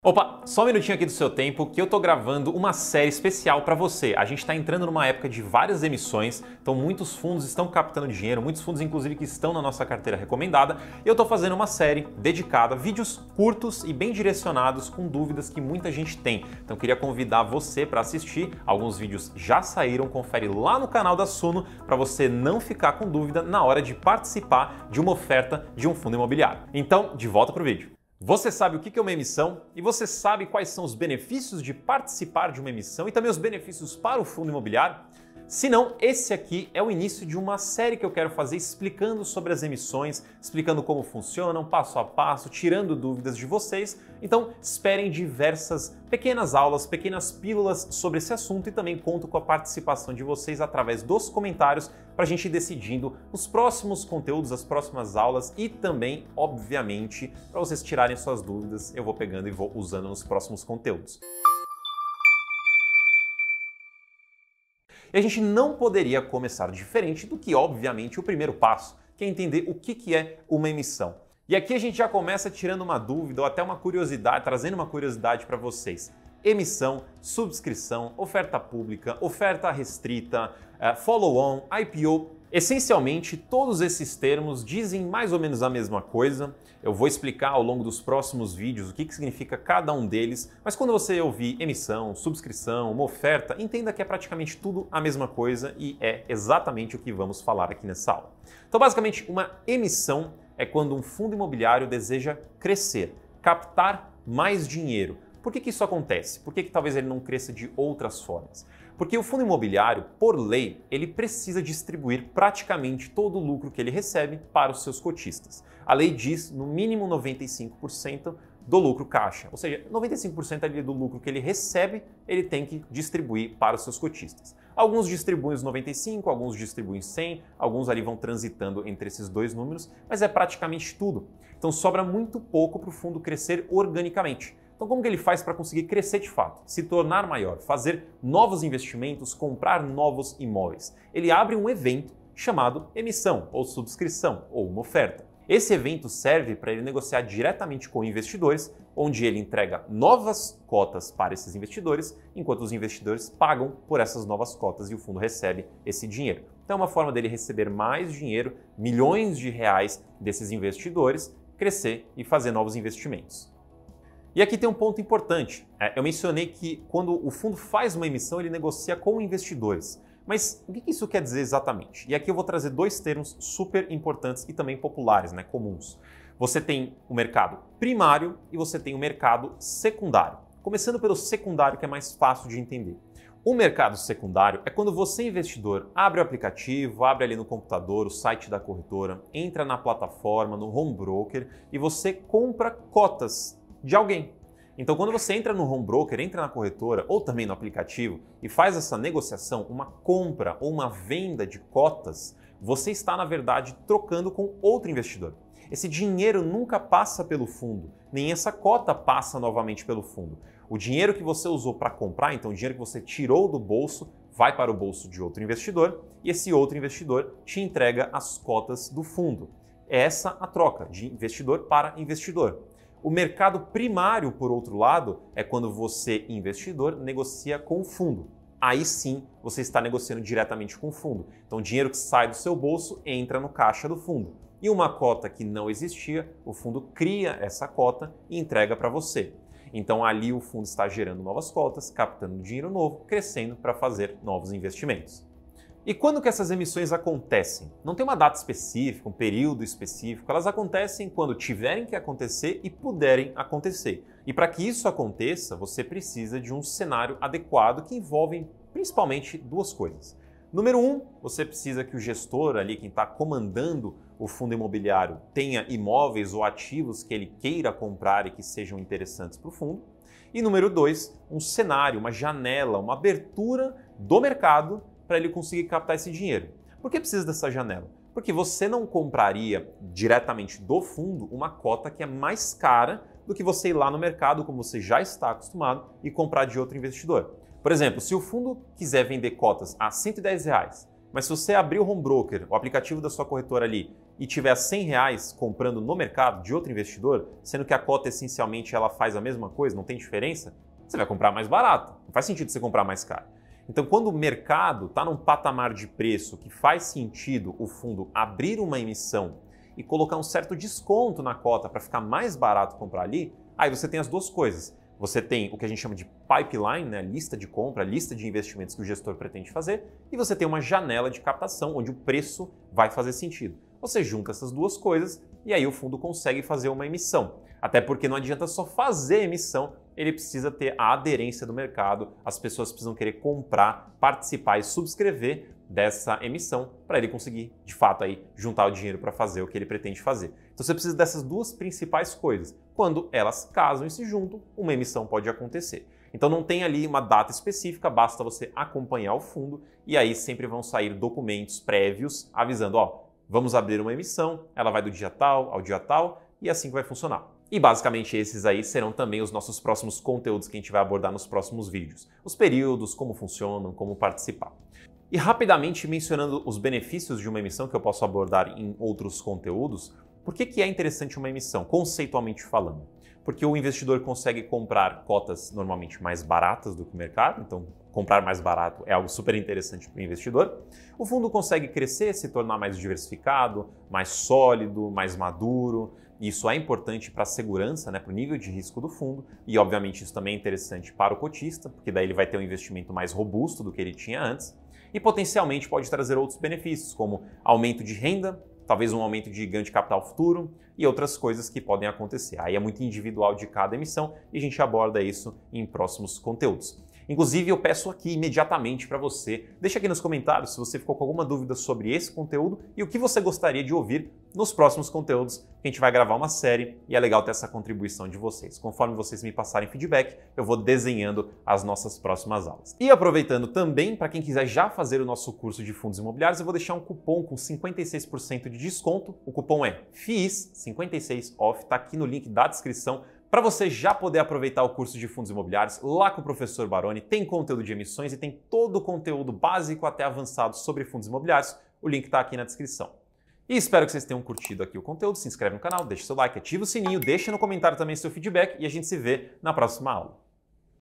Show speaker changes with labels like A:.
A: Opa, só um minutinho aqui do seu tempo que eu tô gravando uma série especial para você. A gente está entrando numa época de várias emissões, então muitos fundos estão captando dinheiro, muitos fundos inclusive que estão na nossa carteira recomendada, e eu tô fazendo uma série dedicada a vídeos curtos e bem direcionados com dúvidas que muita gente tem. Então queria convidar você para assistir. Alguns vídeos já saíram, confere lá no canal da Suno para você não ficar com dúvida na hora de participar de uma oferta de um fundo imobiliário. Então, de volta pro vídeo. Você sabe o que é uma emissão e você sabe quais são os benefícios de participar de uma emissão e também os benefícios para o fundo imobiliário? Se não, esse aqui é o início de uma série que eu quero fazer explicando sobre as emissões, explicando como funcionam, passo a passo, tirando dúvidas de vocês. Então, esperem diversas pequenas aulas, pequenas pílulas sobre esse assunto e também conto com a participação de vocês através dos comentários para a gente ir decidindo os próximos conteúdos, as próximas aulas e também, obviamente, para vocês tirarem suas dúvidas, eu vou pegando e vou usando nos próximos conteúdos. E a gente não poderia começar diferente do que, obviamente, o primeiro passo, que é entender o que é uma emissão. E aqui a gente já começa tirando uma dúvida ou até uma curiosidade, trazendo uma curiosidade para vocês. Emissão, subscrição, oferta pública, oferta restrita, eh, follow-on, IPO, Essencialmente, todos esses termos dizem mais ou menos a mesma coisa. Eu vou explicar ao longo dos próximos vídeos o que, que significa cada um deles, mas quando você ouvir emissão, subscrição, uma oferta, entenda que é praticamente tudo a mesma coisa e é exatamente o que vamos falar aqui nessa aula. Então, basicamente, uma emissão é quando um fundo imobiliário deseja crescer, captar mais dinheiro. Por que, que isso acontece? Por que, que talvez ele não cresça de outras formas? Porque o fundo imobiliário, por lei, ele precisa distribuir praticamente todo o lucro que ele recebe para os seus cotistas. A lei diz no mínimo 95% do lucro caixa, ou seja, 95% ali do lucro que ele recebe, ele tem que distribuir para os seus cotistas. Alguns distribuem os 95, alguns distribuem 100, alguns ali vão transitando entre esses dois números, mas é praticamente tudo. Então sobra muito pouco para o fundo crescer organicamente. Então, como que ele faz para conseguir crescer de fato, se tornar maior, fazer novos investimentos, comprar novos imóveis? Ele abre um evento chamado emissão ou subscrição ou uma oferta. Esse evento serve para ele negociar diretamente com investidores, onde ele entrega novas cotas para esses investidores, enquanto os investidores pagam por essas novas cotas e o fundo recebe esse dinheiro. Então, é uma forma dele receber mais dinheiro, milhões de reais desses investidores, crescer e fazer novos investimentos. E aqui tem um ponto importante. É, eu mencionei que quando o fundo faz uma emissão, ele negocia com investidores. Mas o que isso quer dizer exatamente? E aqui eu vou trazer dois termos super importantes e também populares, né, comuns. Você tem o mercado primário e você tem o mercado secundário. Começando pelo secundário, que é mais fácil de entender. O mercado secundário é quando você, investidor, abre o aplicativo, abre ali no computador o site da corretora, entra na plataforma, no home broker e você compra cotas de alguém. Então, quando você entra no home broker, entra na corretora ou também no aplicativo e faz essa negociação, uma compra ou uma venda de cotas, você está, na verdade, trocando com outro investidor. Esse dinheiro nunca passa pelo fundo, nem essa cota passa novamente pelo fundo. O dinheiro que você usou para comprar, então o dinheiro que você tirou do bolso, vai para o bolso de outro investidor e esse outro investidor te entrega as cotas do fundo. É essa a troca de investidor para investidor. O mercado primário, por outro lado, é quando você, investidor, negocia com o fundo. Aí sim você está negociando diretamente com o fundo. Então, o dinheiro que sai do seu bolso entra no caixa do fundo. E uma cota que não existia, o fundo cria essa cota e entrega para você. Então, ali o fundo está gerando novas cotas, captando dinheiro novo, crescendo para fazer novos investimentos. E quando que essas emissões acontecem? Não tem uma data específica, um período específico, elas acontecem quando tiverem que acontecer e puderem acontecer. E para que isso aconteça, você precisa de um cenário adequado que envolve principalmente duas coisas. Número um, você precisa que o gestor ali, quem está comandando o fundo imobiliário, tenha imóveis ou ativos que ele queira comprar e que sejam interessantes para o fundo. E número dois, um cenário, uma janela, uma abertura do mercado para ele conseguir captar esse dinheiro. Por que precisa dessa janela? Porque você não compraria diretamente do fundo uma cota que é mais cara do que você ir lá no mercado, como você já está acostumado, e comprar de outro investidor. Por exemplo, se o fundo quiser vender cotas a 110 reais, mas se você abrir o home broker, o aplicativo da sua corretora ali, e tiver 100 reais comprando no mercado de outro investidor, sendo que a cota essencialmente ela faz a mesma coisa, não tem diferença, você vai comprar mais barato. Não faz sentido você comprar mais caro. Então, quando o mercado está num patamar de preço que faz sentido o fundo abrir uma emissão e colocar um certo desconto na cota para ficar mais barato comprar ali, aí você tem as duas coisas. Você tem o que a gente chama de pipeline, né, lista de compra, lista de investimentos que o gestor pretende fazer, e você tem uma janela de captação onde o preço vai fazer sentido. Você junta essas duas coisas e aí o fundo consegue fazer uma emissão. Até porque não adianta só fazer emissão, ele precisa ter a aderência do mercado, as pessoas precisam querer comprar, participar e subscrever dessa emissão para ele conseguir, de fato, aí, juntar o dinheiro para fazer o que ele pretende fazer. Então você precisa dessas duas principais coisas. Quando elas casam e se juntam, uma emissão pode acontecer. Então não tem ali uma data específica, basta você acompanhar o fundo e aí sempre vão sair documentos prévios avisando, ó, vamos abrir uma emissão, ela vai do dia tal ao dia tal e é assim que vai funcionar. E basicamente esses aí serão também os nossos próximos conteúdos que a gente vai abordar nos próximos vídeos. Os períodos, como funcionam, como participar. E rapidamente mencionando os benefícios de uma emissão que eu posso abordar em outros conteúdos, por que, que é interessante uma emissão, conceitualmente falando? Porque o investidor consegue comprar cotas normalmente mais baratas do que o mercado, então comprar mais barato é algo super interessante para o investidor. O fundo consegue crescer, se tornar mais diversificado, mais sólido, mais maduro. Isso é importante para a segurança, né, para o nível de risco do fundo, e obviamente isso também é interessante para o cotista, porque daí ele vai ter um investimento mais robusto do que ele tinha antes e potencialmente pode trazer outros benefícios, como aumento de renda, talvez um aumento de ganho de capital futuro e outras coisas que podem acontecer. Aí é muito individual de cada emissão e a gente aborda isso em próximos conteúdos. Inclusive, eu peço aqui imediatamente para você, deixa aqui nos comentários se você ficou com alguma dúvida sobre esse conteúdo e o que você gostaria de ouvir nos próximos conteúdos, que a gente vai gravar uma série e é legal ter essa contribuição de vocês. Conforme vocês me passarem feedback, eu vou desenhando as nossas próximas aulas. E aproveitando também, para quem quiser já fazer o nosso curso de fundos imobiliários, eu vou deixar um cupom com 56% de desconto. O cupom é FIIS56 off, está aqui no link da descrição para você já poder aproveitar o curso de fundos imobiliários lá com o professor Baroni, tem conteúdo de emissões e tem todo o conteúdo básico até avançado sobre fundos imobiliários. O link está aqui na descrição. E espero que vocês tenham curtido aqui o conteúdo. Se inscreve no canal, deixa seu like, ativa o sininho, deixa no comentário também seu feedback e a gente se vê na próxima aula.